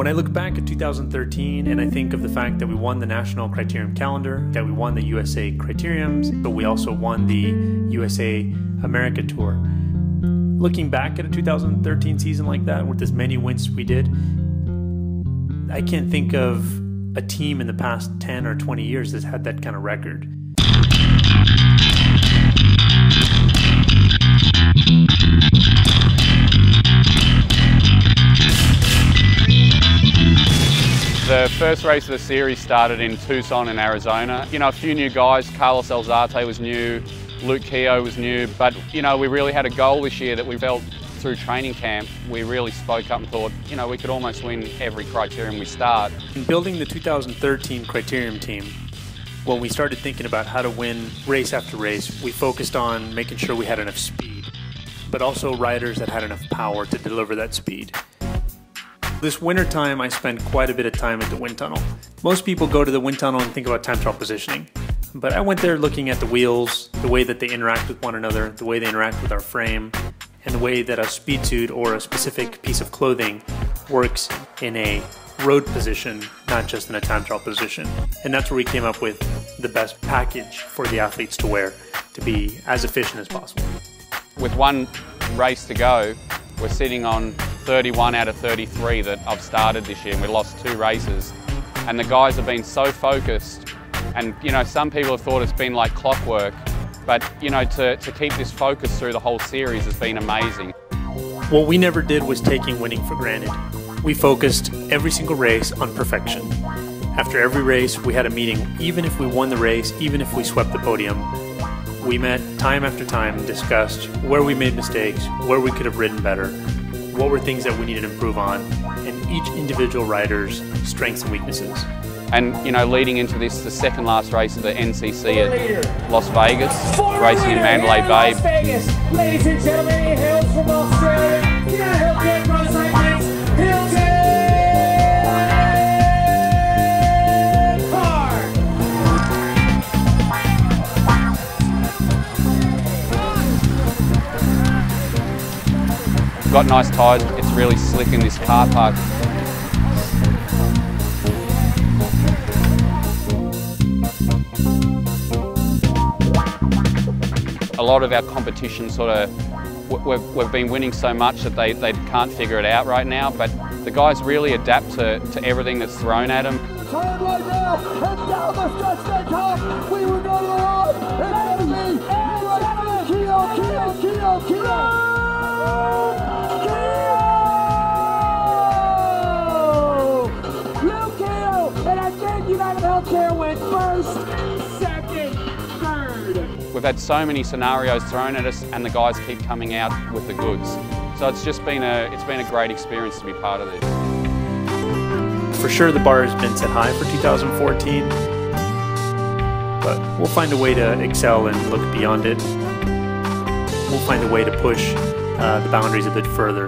When I look back at 2013 and I think of the fact that we won the National Criterium Calendar, that we won the USA Criteriums, but we also won the USA America Tour. Looking back at a 2013 season like that, with as many wins we did, I can't think of a team in the past 10 or 20 years that's had that kind of record. The first race of the series started in Tucson in Arizona. You know, a few new guys, Carlos Alzate was new, Luke Keough was new, but you know, we really had a goal this year that we felt through training camp, we really spoke up and thought, you know, we could almost win every criterium we start. In building the 2013 criterium team, when we started thinking about how to win race after race, we focused on making sure we had enough speed, but also riders that had enough power to deliver that speed. This winter time, I spend quite a bit of time at the wind tunnel. Most people go to the wind tunnel and think about time trial positioning, but I went there looking at the wheels, the way that they interact with one another, the way they interact with our frame, and the way that a speed suit or a specific piece of clothing works in a road position, not just in a time trial position. And that's where we came up with the best package for the athletes to wear to be as efficient as possible. With one race to go, we're sitting on 31 out of 33 that I've started this year and we lost two races. And the guys have been so focused and you know, some people have thought it's been like clockwork, but you know, to, to keep this focus through the whole series has been amazing. What we never did was taking winning for granted. We focused every single race on perfection. After every race, we had a meeting, even if we won the race, even if we swept the podium. We met time after time and discussed where we made mistakes, where we could have ridden better, what were things that we needed to improve on, and each individual rider's strengths and weaknesses. And you know, leading into this, the second last race of the NCC at Las Vegas, racing in Mandalay Bay. Las Vegas. Ladies and gentlemen, hails from Australia. Got nice tyres, it's really slick in this car park. A lot of our competition sort of, we've, we've been winning so much that they, they can't figure it out right now, but the guys really adapt to, to everything that's thrown at them. United Healthcare went first, second, third. We've had so many scenarios thrown at us and the guys keep coming out with the goods. So it's just been a, it's been a great experience to be part of this. For sure, the bar has been set high for 2014, but we'll find a way to excel and look beyond it. We'll find a way to push uh, the boundaries a bit further